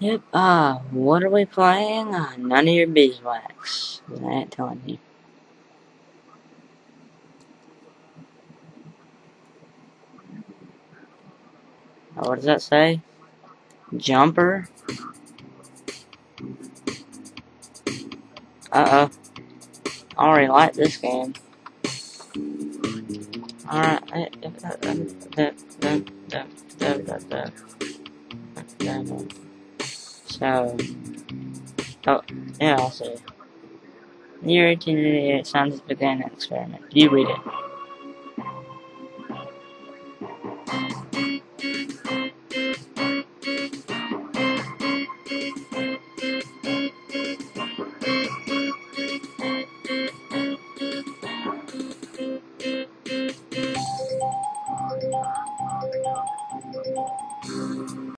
Yep, uh, what are we playing? Uh, none of your beeswax. I ain't telling you. Oh, what does that say? Jumper? Uh-oh. I already like this game. Alright. So, oh, yeah, I'll see. Year 1888, scientists began an experiment. Do you read it.